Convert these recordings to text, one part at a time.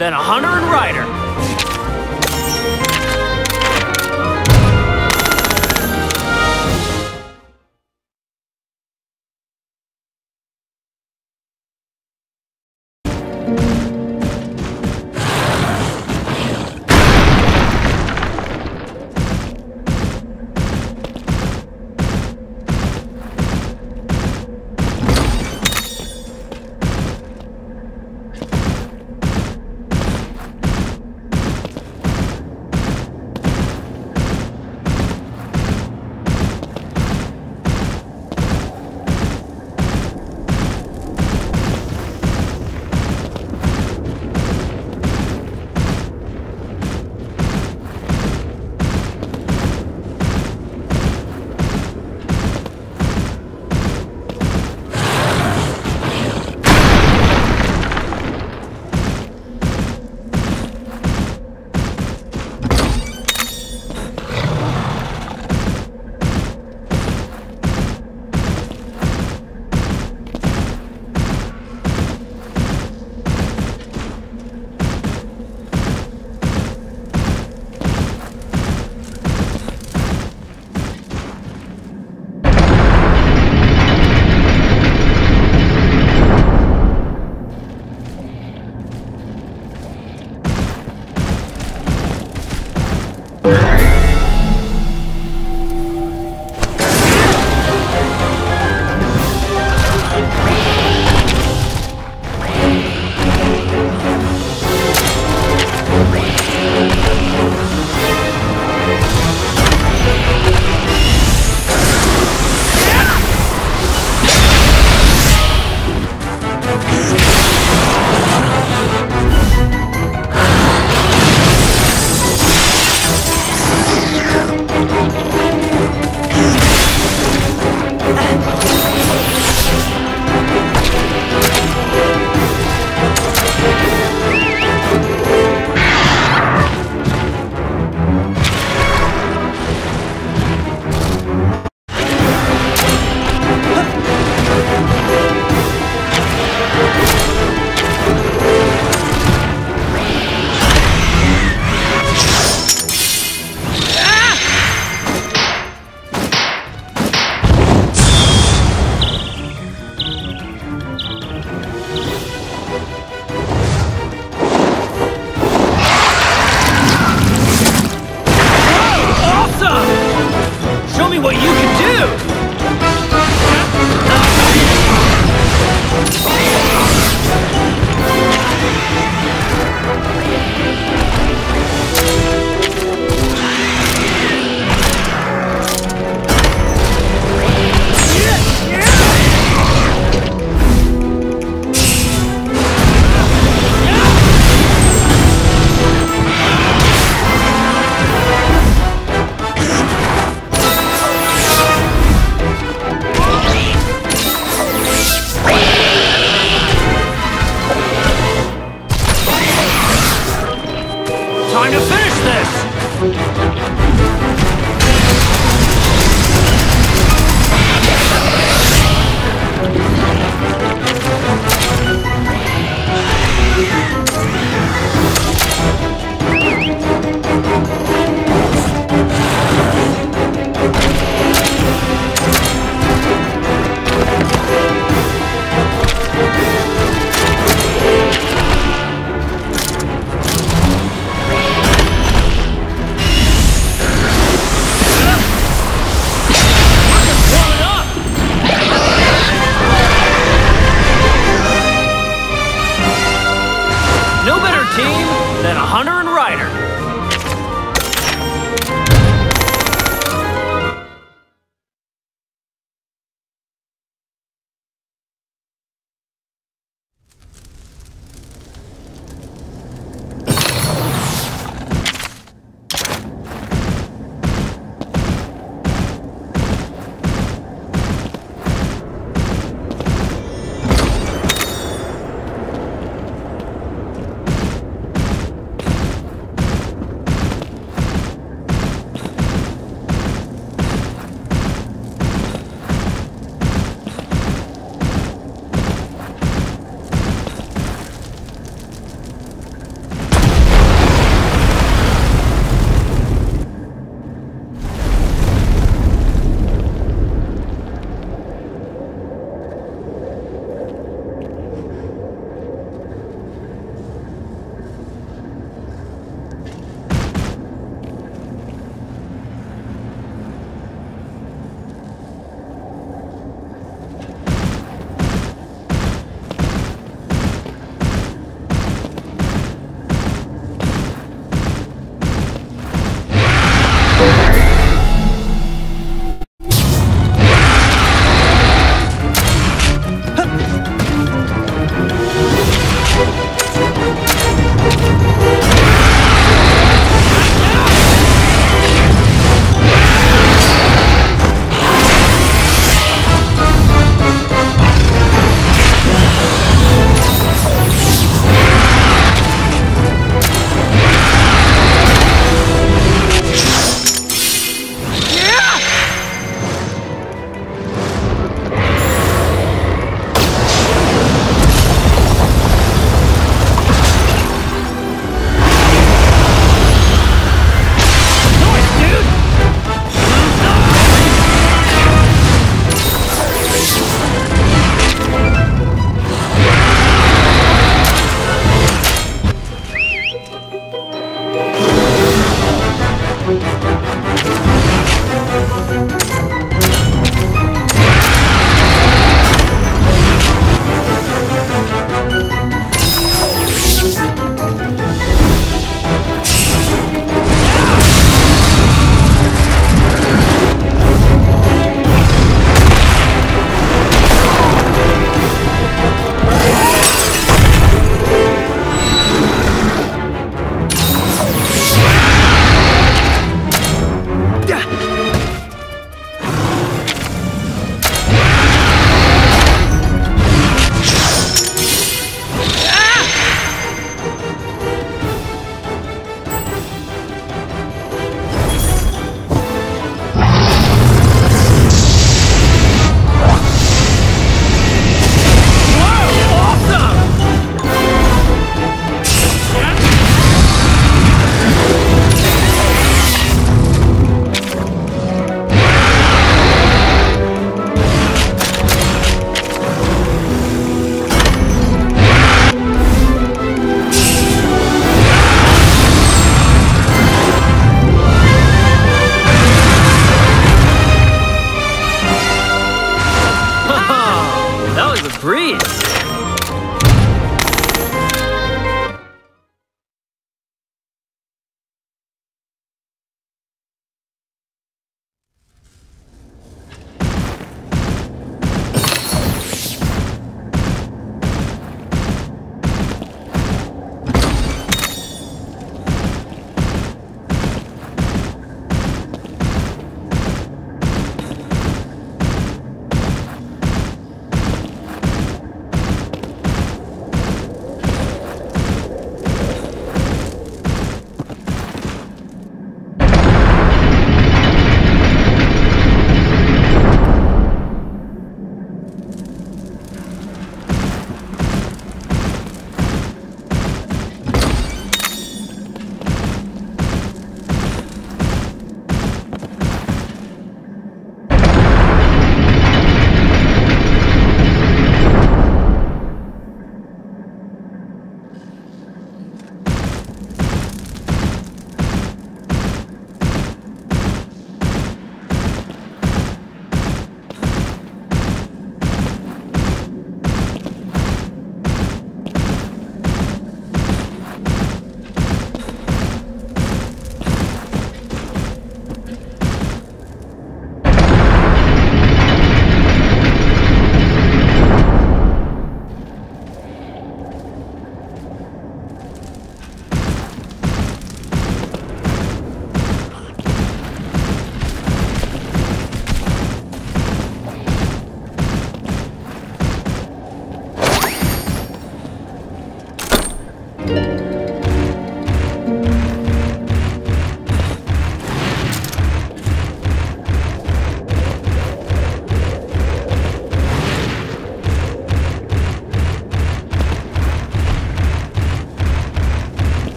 than a hunter and rider.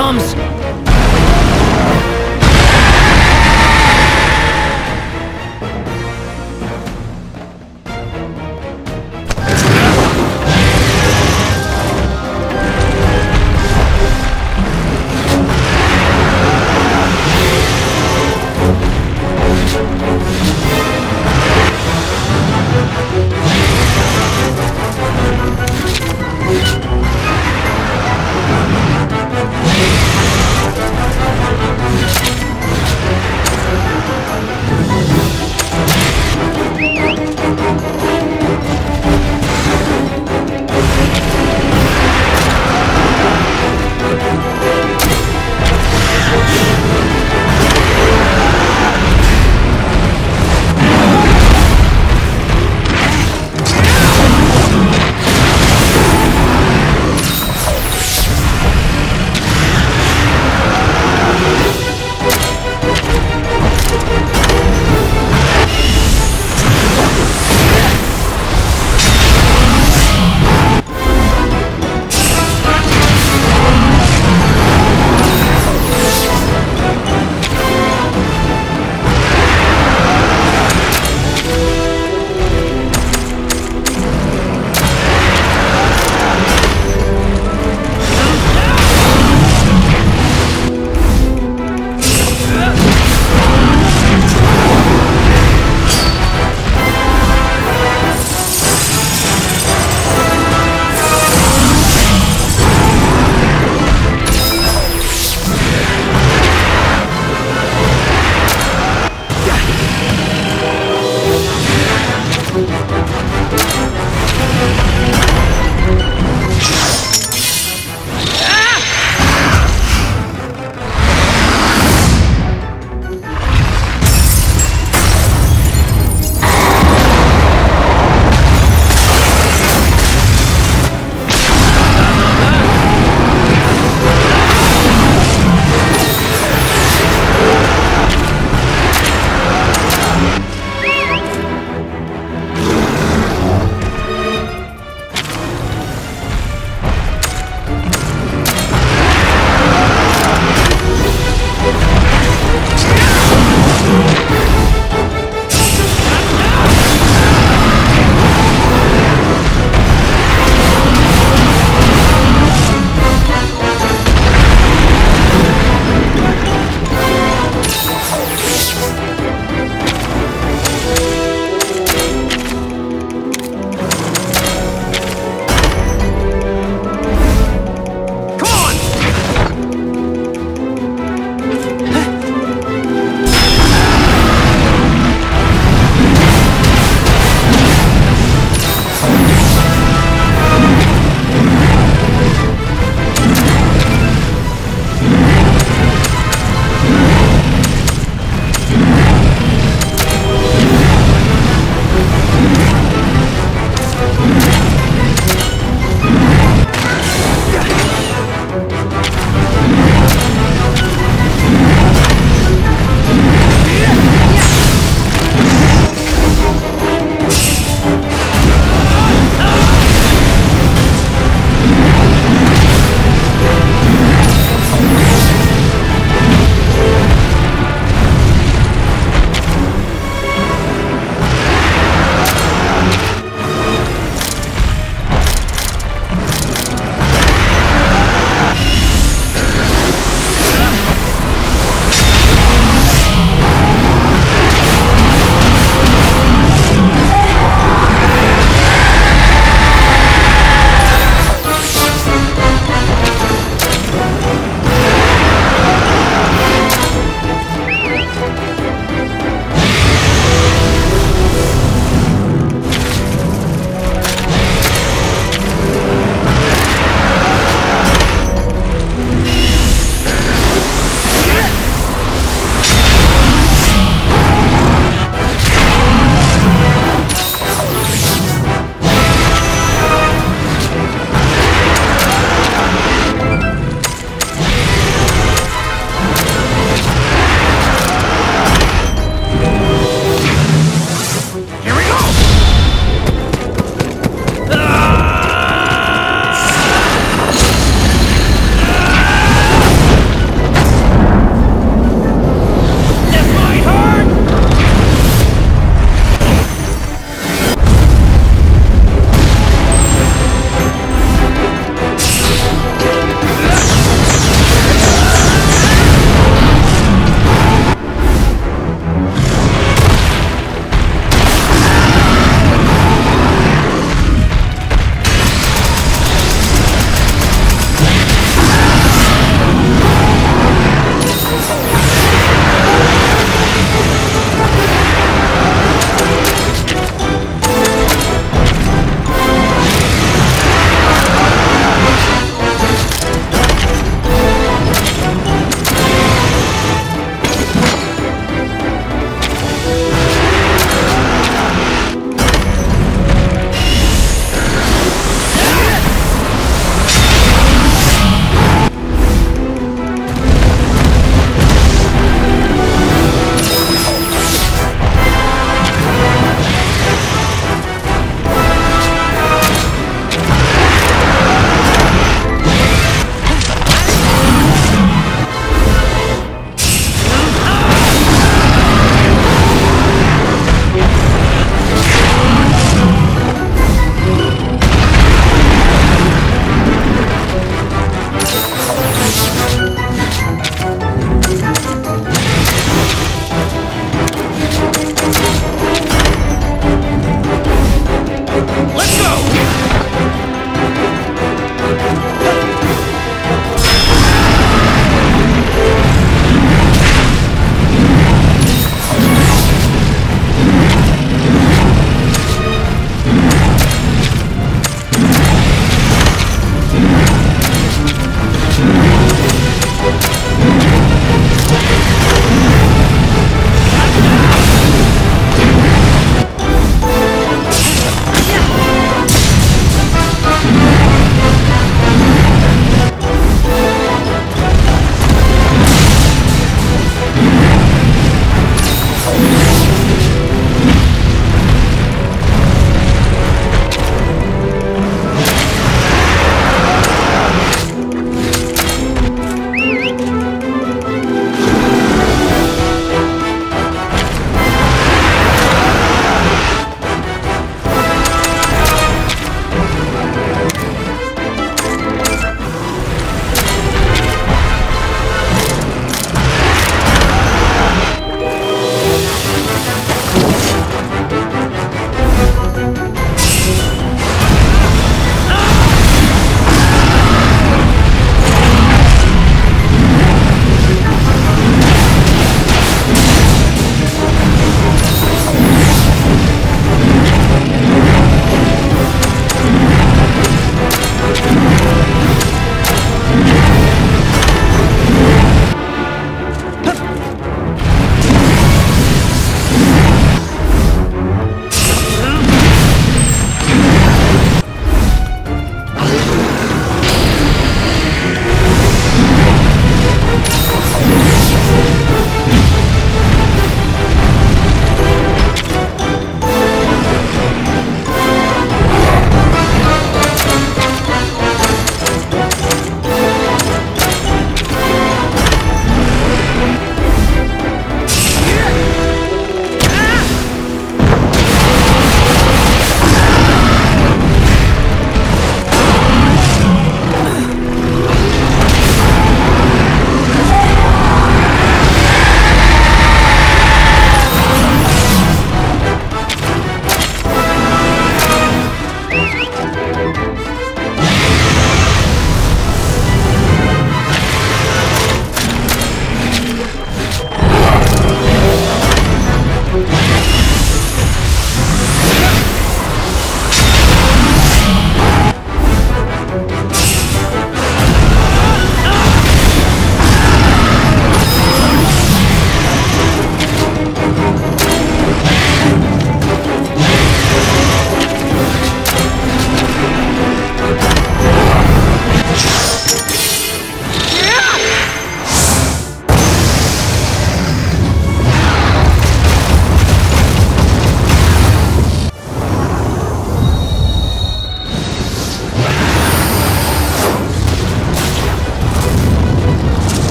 comes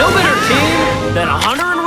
No better team than 100.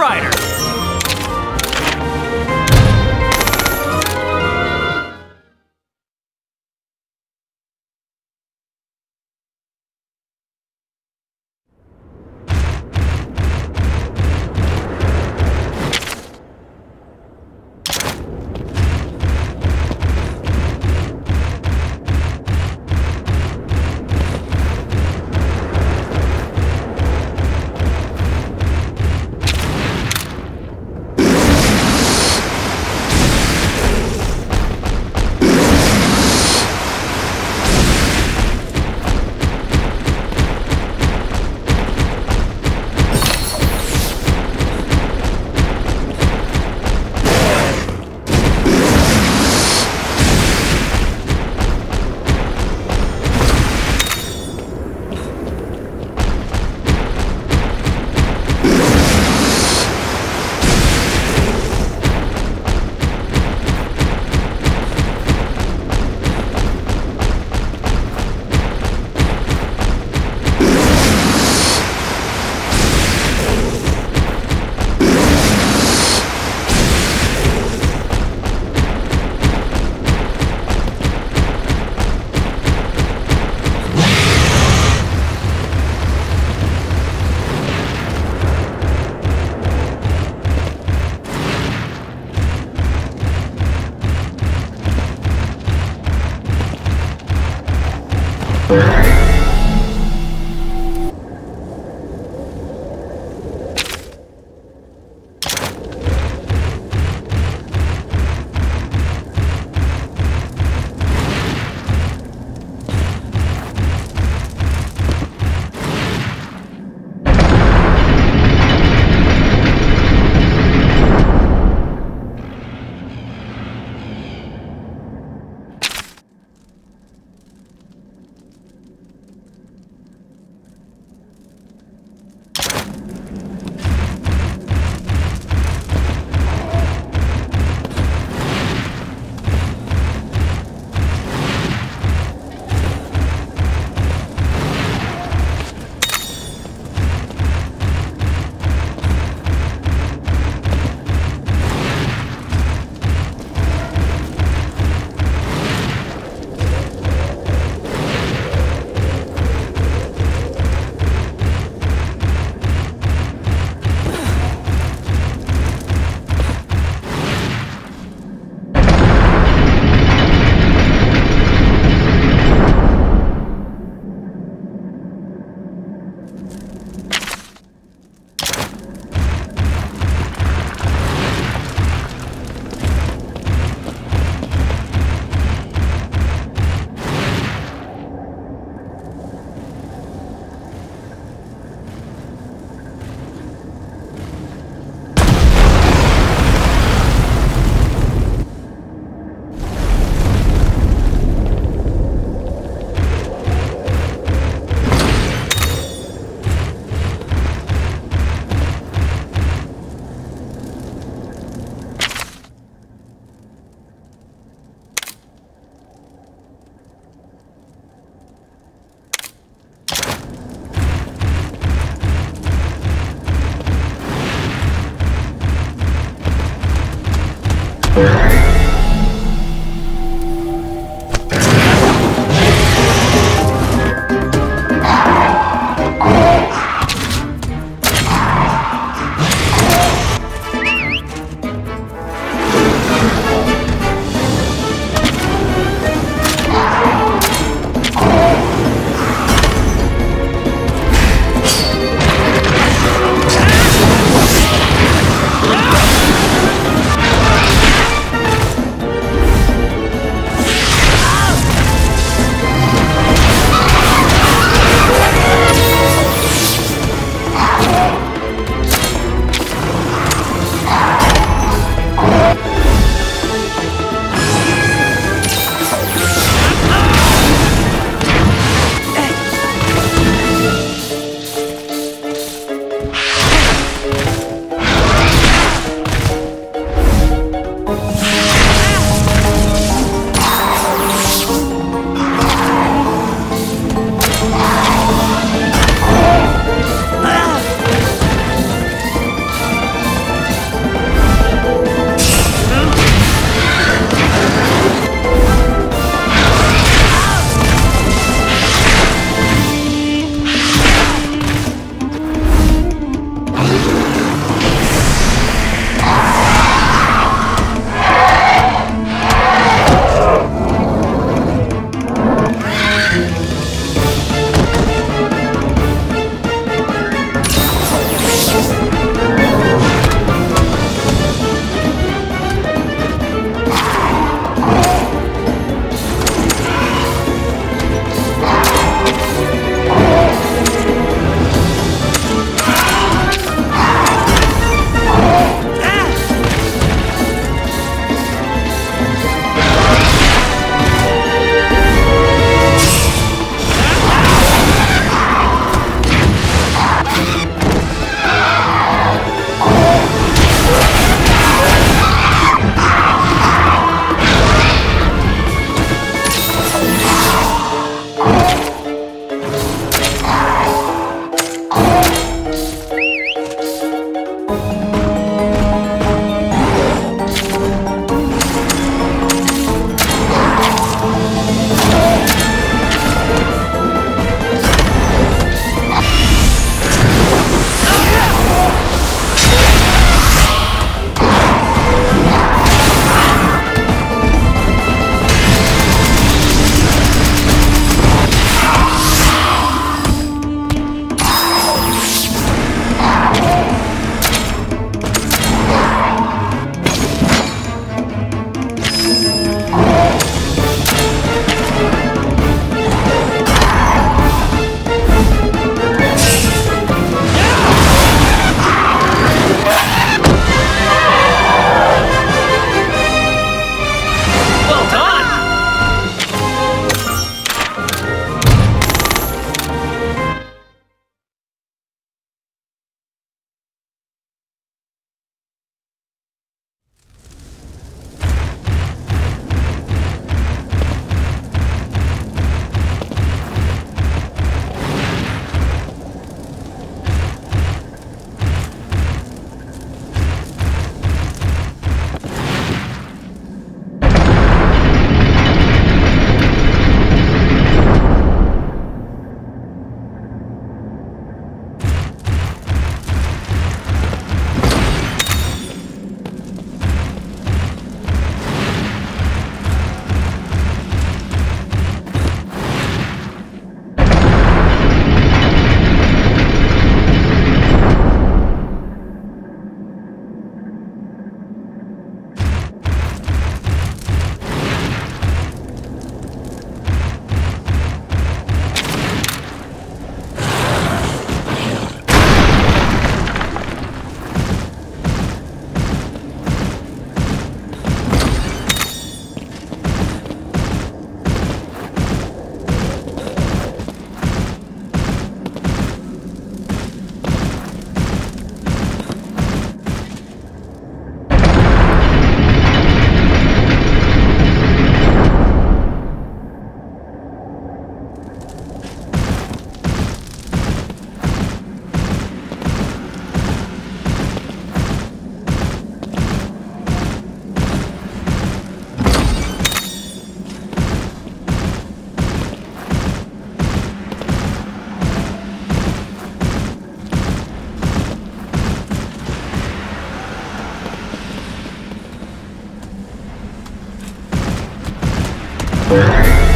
Thank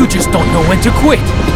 You just don't know when to quit.